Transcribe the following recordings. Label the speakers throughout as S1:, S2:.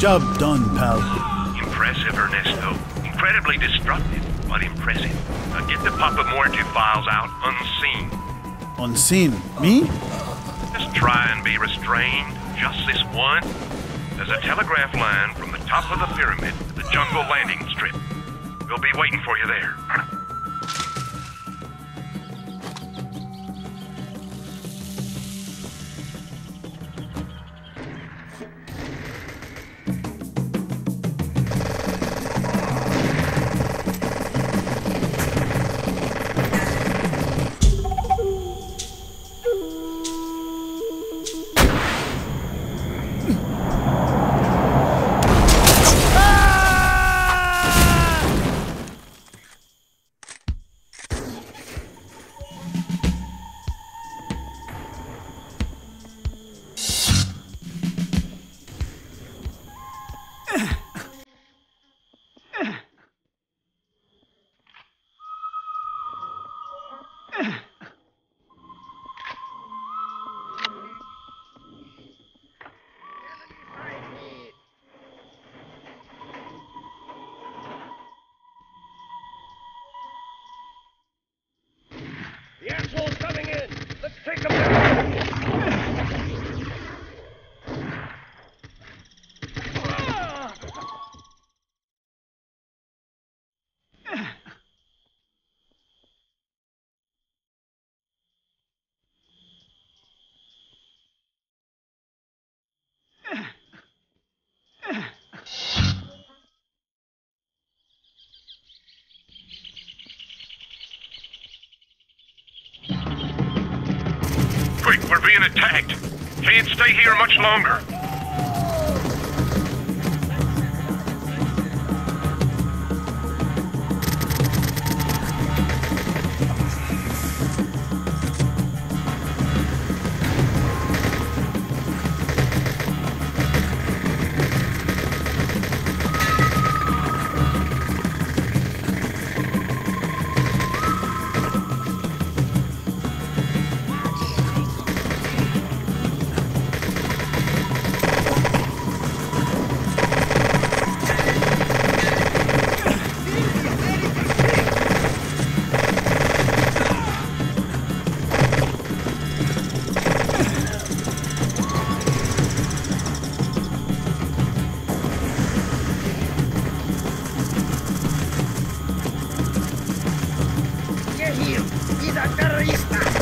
S1: Job done, pal.
S2: Impressive, Ernesto. Incredibly destructive, but impressive. Now get the Papa Muerte files out unseen.
S1: Unseen. Me?
S2: Just try and be restrained, just this once. There's a telegraph line from the top of the pyramid to the jungle landing strip. We'll be waiting for you there.
S3: The
S2: Quick, we're being attacked. Can't stay here much longer.
S3: ¡Embestida terrorista!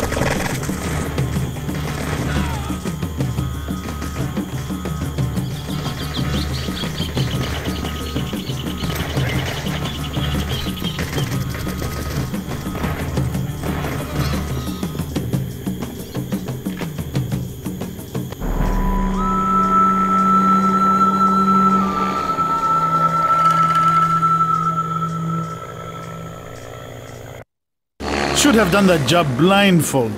S1: Should have done that job blindfold.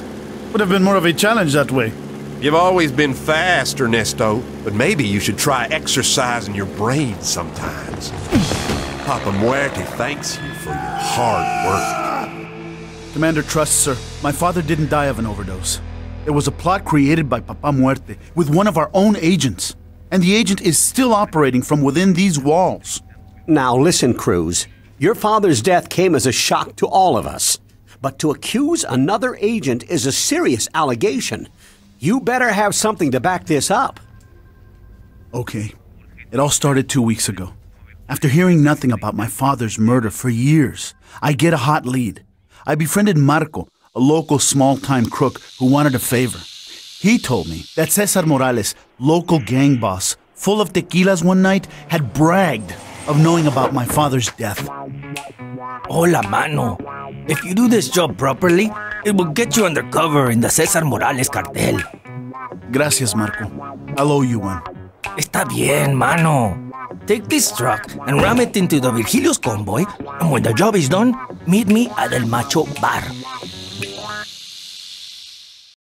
S1: Would have been more of a challenge that way.
S4: You've always been fast, Ernesto, but maybe you should try exercising your brain sometimes. Papa Muerte thanks you for your hard work.
S1: Commander Trust, sir, my father didn't die of an overdose. It was a plot created by Papa Muerte with one of our own agents. And the agent is still operating from within these walls.
S5: Now listen, Cruz. Your father's death came as a shock to all of us. But to accuse another agent is a serious allegation. You better have something to back this up.
S1: Okay. It all started two weeks ago. After hearing nothing about my father's murder for years, I get a hot lead. I befriended Marco, a local small time crook who wanted a favor. He told me that Cesar Morales, local gang boss, full of tequilas one night, had bragged of knowing about my father's death.
S6: Hola, mano. If you do this job properly, it will get you undercover in the Cesar Morales cartel.
S1: Gracias, Marco. I'll owe you one.
S6: Está bien, mano. Take this truck and ram it into the Virgilio's convoy, and when the job is done, meet me at El Macho Bar.